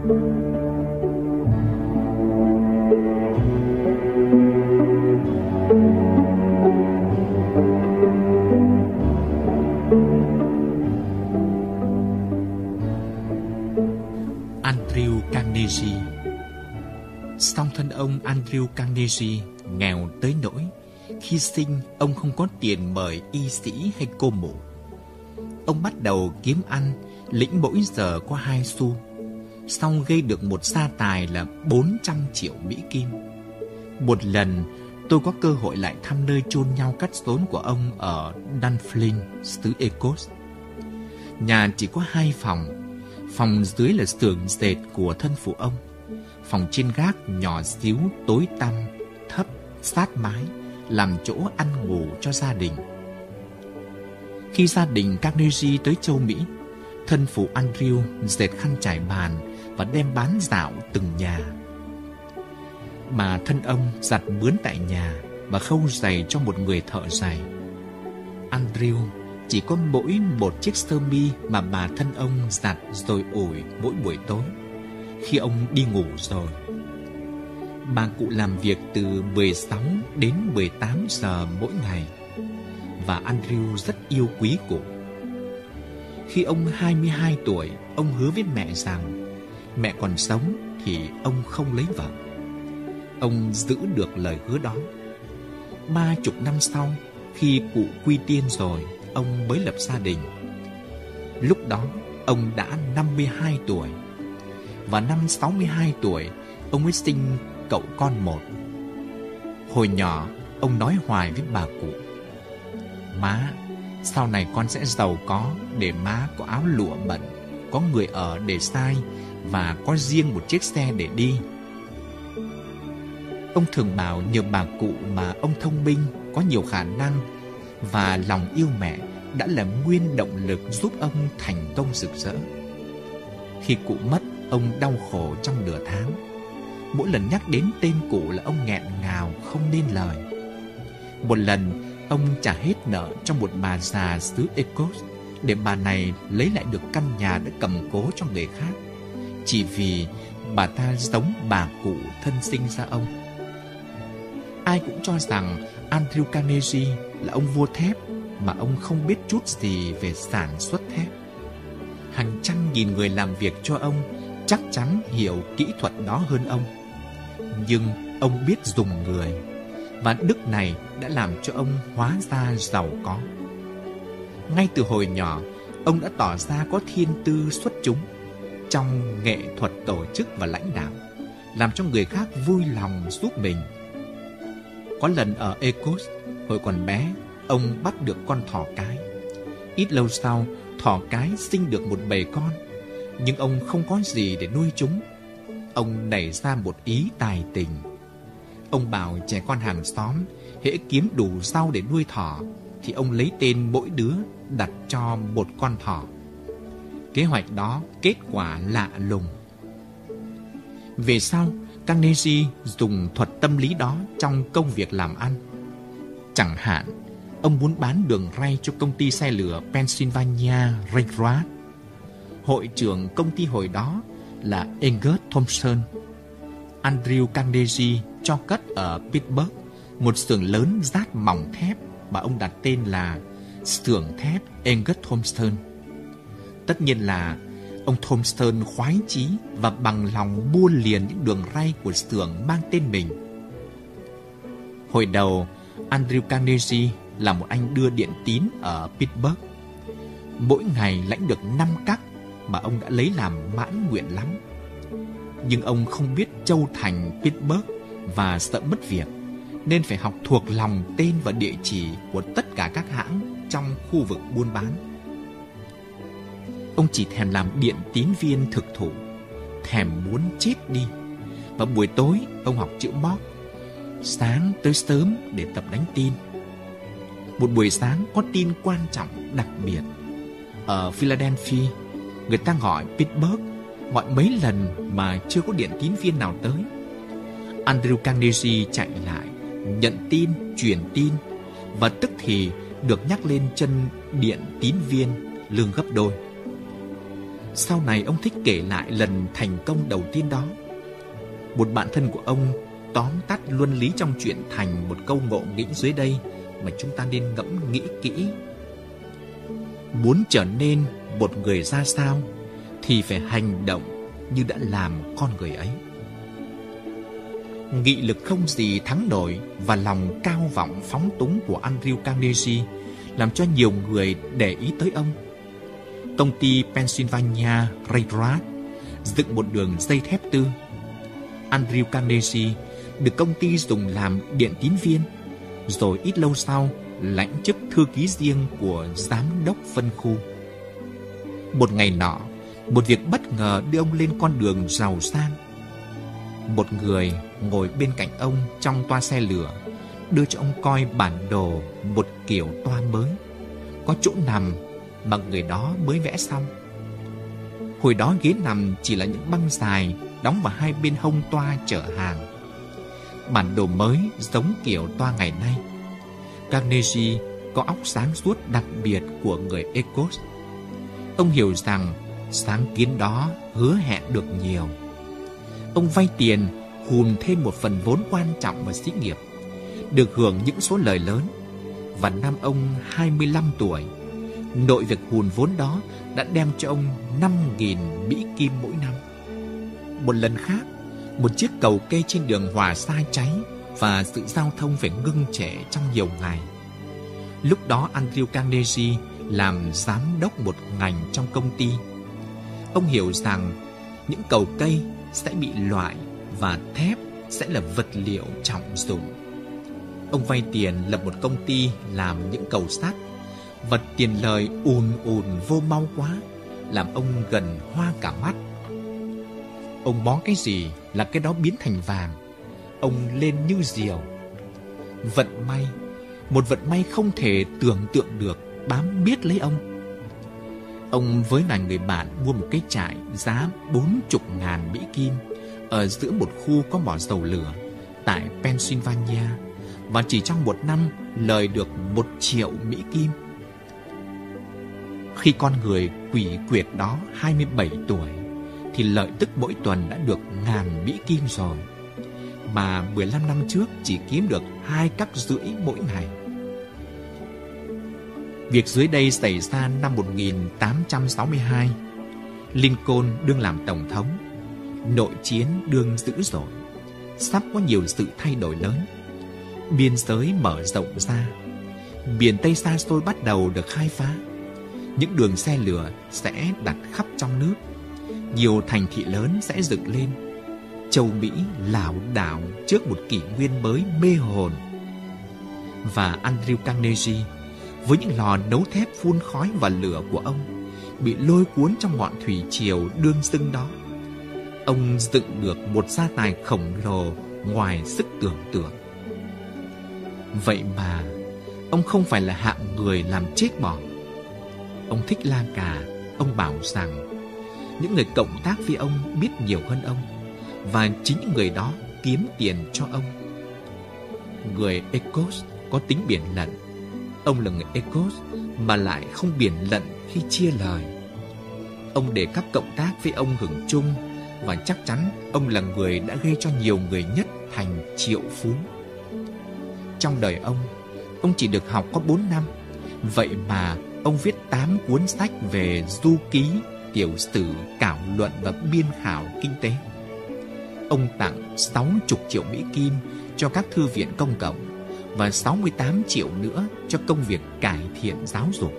Andrew Carnegie Song thân ông Andrew Carnegie nghèo tới nỗi khi sinh ông không có tiền mời y sĩ hay cô mổ. Ông bắt đầu kiếm ăn, lĩnh mỗi giờ có hai xu. Xong gây được một gia tài là 400 triệu Mỹ Kim. Một lần, tôi có cơ hội lại thăm nơi chôn nhau cắt rốn của ông ở Dunflin, xứ Ecos. Nhà chỉ có hai phòng, phòng dưới là xưởng dệt của thân phụ ông. Phòng trên gác nhỏ xíu, tối tăm, thấp, sát mái, làm chỗ ăn ngủ cho gia đình. Khi gia đình Carnegie tới châu Mỹ, thân phụ Andrew dệt khăn trải bàn và đem bán dạo từng nhà. Mà thân ông giặt mướn tại nhà và khâu giày cho một người thợ giày. Andrew chỉ có mỗi một chiếc sơ mi mà bà thân ông giặt rồi ủi mỗi buổi tối khi ông đi ngủ rồi. Bà cụ làm việc từ 16 đến 18 giờ mỗi ngày và Andrew rất yêu quý cụ. Khi ông 22 tuổi, ông hứa với mẹ rằng mẹ còn sống thì ông không lấy vợ. Ông giữ được lời hứa đó. Ba chục năm sau, khi cụ quy tiên rồi, ông mới lập gia đình. Lúc đó, ông đã 52 tuổi. Và năm 62 tuổi, ông mới sinh cậu con một. Hồi nhỏ, ông nói hoài với bà cụ. Má, sau này con sẽ giàu có để má có áo lụa bẩn, có người ở để sai và có riêng một chiếc xe để đi. Ông thường bảo nhờ bà cụ mà ông thông minh, có nhiều khả năng và lòng yêu mẹ đã là nguyên động lực giúp ông thành công rực rỡ. Khi cụ mất, ông đau khổ trong nửa tháng. Mỗi lần nhắc đến tên cụ là ông nghẹn ngào không nên lời. Một lần, ông trả hết nợ cho một bà già xứ Ecos để bà này lấy lại được căn nhà đã cầm cố cho người khác chỉ vì bà ta giống bà cụ thân sinh ra ông. Ai cũng cho rằng Andrew Carnegie là ông vua thép mà ông không biết chút gì về sản xuất thép. Hàng trăm nghìn người làm việc cho ông chắc chắn hiểu kỹ thuật đó hơn ông. Nhưng ông biết dùng người và đức này đã làm cho ông hóa ra giàu có. Ngay từ hồi nhỏ, ông đã tỏ ra có thiên tư xuất chúng trong nghệ thuật tổ chức và lãnh đạo, làm cho người khác vui lòng giúp mình. Có lần ở Ecos, hồi còn bé, ông bắt được con thỏ cái. Ít lâu sau, thỏ cái sinh được một bầy con, nhưng ông không có gì để nuôi chúng. Ông nảy ra một ý tài tình. Ông bảo trẻ con hàng xóm, hễ kiếm đủ rau để nuôi thỏ, thì ông lấy tên mỗi đứa đặt cho một con thỏ. Kế hoạch đó kết quả lạ lùng. Về sau, Carnegie dùng thuật tâm lý đó trong công việc làm ăn. Chẳng hạn, ông muốn bán đường ray cho công ty xe lửa Pennsylvania Railroad. Hội trưởng công ty hồi đó là Engert Thompson. Andrew Carnegie cho cất ở Pittsburgh một xưởng lớn rát mỏng thép mà ông đặt tên là xưởng thép Engert Thompson. Tất nhiên là ông thomson khoái chí và bằng lòng buôn liền những đường ray của xưởng mang tên mình. Hồi đầu, Andrew Carnegie là một anh đưa điện tín ở Pittsburgh. Mỗi ngày lãnh được 5 cắc mà ông đã lấy làm mãn nguyện lắm. Nhưng ông không biết châu thành Pittsburgh và sợ mất việc, nên phải học thuộc lòng tên và địa chỉ của tất cả các hãng trong khu vực buôn bán. Ông chỉ thèm làm điện tín viên thực thụ Thèm muốn chết đi. Và buổi tối ông học chữ móc Sáng tới sớm để tập đánh tin. Một buổi sáng có tin quan trọng đặc biệt. Ở Philadelphia Người ta gọi Pittsburgh Gọi mấy lần mà chưa có điện tín viên nào tới. Andrew Carnegie chạy lại Nhận tin, truyền tin Và tức thì được nhắc lên chân điện tín viên lương gấp đôi. Sau này ông thích kể lại lần thành công đầu tiên đó. Một bạn thân của ông tóm tắt luân lý trong chuyện thành một câu ngộ nghĩ dưới đây mà chúng ta nên ngẫm nghĩ kỹ. Muốn trở nên một người ra sao thì phải hành động như đã làm con người ấy. Nghị lực không gì thắng nổi và lòng cao vọng phóng túng của Andrew Carnegie làm cho nhiều người để ý tới ông. Công ty Pennsylvania Railroad dựng một đường dây thép tư. Andrew Carnegie được công ty dùng làm điện tín viên, rồi ít lâu sau lãnh chức thư ký riêng của giám đốc phân khu. Một ngày nọ, một việc bất ngờ đưa ông lên con đường giàu sang. Một người ngồi bên cạnh ông trong toa xe lửa đưa cho ông coi bản đồ một kiểu toa mới. Có chỗ nằm mà người đó mới vẽ xong. Hồi đó ghế nằm chỉ là những băng dài đóng vào hai bên hông toa chở hàng. Bản đồ mới giống kiểu toa ngày nay. Carnegie có óc sáng suốt đặc biệt của người Ecos. Ông hiểu rằng sáng kiến đó hứa hẹn được nhiều. Ông vay tiền hùn thêm một phần vốn quan trọng vào sĩ nghiệp, được hưởng những số lời lớn. Và năm ông 25 tuổi, nội việc hùn vốn đó đã đem cho ông 5.000 Mỹ Kim mỗi năm. Một lần khác, một chiếc cầu cây trên đường Hòa sai cháy và sự giao thông phải ngưng trệ trong nhiều ngày. Lúc đó Andrew Carnegie làm giám đốc một ngành trong công ty. Ông hiểu rằng những cầu cây sẽ bị loại và thép sẽ là vật liệu trọng dụng. Ông vay tiền lập một công ty làm những cầu sắt vật tiền lời ùn ùn vô mau quá làm ông gần hoa cả mắt. Ông bó cái gì là cái đó biến thành vàng. Ông lên như diều. Vận may, một vận may không thể tưởng tượng được bám biết lấy ông. Ông với vài người bạn mua một cái trại giá bốn chục ngàn Mỹ Kim ở giữa một khu có mỏ dầu lửa tại Pennsylvania và chỉ trong một năm lời được một triệu Mỹ Kim. Khi con người quỷ quyệt đó 27 tuổi thì lợi tức mỗi tuần đã được ngàn Mỹ Kim rồi. Mà 15 năm trước chỉ kiếm được hai cắc rưỡi mỗi ngày. Việc dưới đây xảy ra năm 1862. Lincoln đương làm tổng thống nội chiến đương dữ dội, sắp có nhiều sự thay đổi lớn. Biên giới mở rộng ra, biển Tây xa xôi bắt đầu được khai phá. Những đường xe lửa sẽ đặt khắp trong nước, nhiều thành thị lớn sẽ dựng lên. Châu Mỹ lảo đảo trước một kỷ nguyên mới mê hồn. Và Andrew Carnegie, với những lò nấu thép phun khói và lửa của ông, bị lôi cuốn trong ngọn thủy triều đương dưng đó ông dựng được một gia tài khổng lồ ngoài sức tưởng tượng. Vậy mà, ông không phải là hạng người làm chết bỏ. Ông thích la cà, ông bảo rằng những người cộng tác với ông biết nhiều hơn ông và chính những người đó kiếm tiền cho ông. Người Ecos có tính biển lận. Ông là người Ecos mà lại không biển lận khi chia lời. Ông để các cộng tác với ông hưởng chung và chắc chắn ông là người đã gây cho nhiều người nhất thành triệu phú. Trong đời ông, ông chỉ được học có 4 năm, vậy mà ông viết 8 cuốn sách về du ký, tiểu sử, cảo luận và biên khảo kinh tế. Ông tặng 60 triệu Mỹ Kim cho các thư viện công cộng và 68 triệu nữa cho công việc cải thiện giáo dục.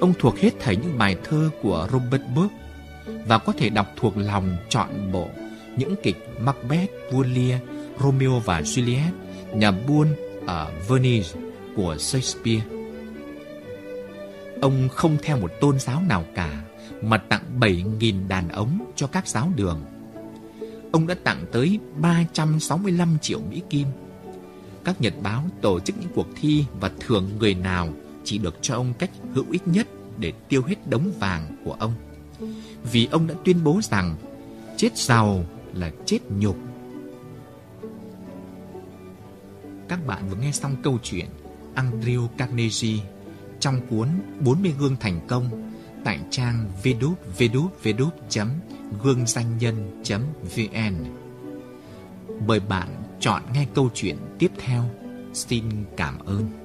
Ông thuộc hết thảy những bài thơ của Robert Burke và có thể đọc thuộc lòng trọn bộ những kịch Macbeth, vua Lear, Romeo và Juliet, nhà buôn ở Venice của Shakespeare. Ông không theo một tôn giáo nào cả, mà tặng 7.000 đàn ống cho các giáo đường. Ông đã tặng tới 365 triệu Mỹ Kim. Các nhật báo tổ chức những cuộc thi và thưởng người nào chỉ được cho ông cách hữu ích nhất để tiêu hết đống vàng của ông vì ông đã tuyên bố rằng, chết giàu là chết nhục. Các bạn vừa nghe xong câu chuyện Andrew Carnegie trong cuốn 40 gương thành công tại trang www.gươngzanhnh.vn. Mời bạn chọn nghe câu chuyện tiếp theo. Xin cảm ơn.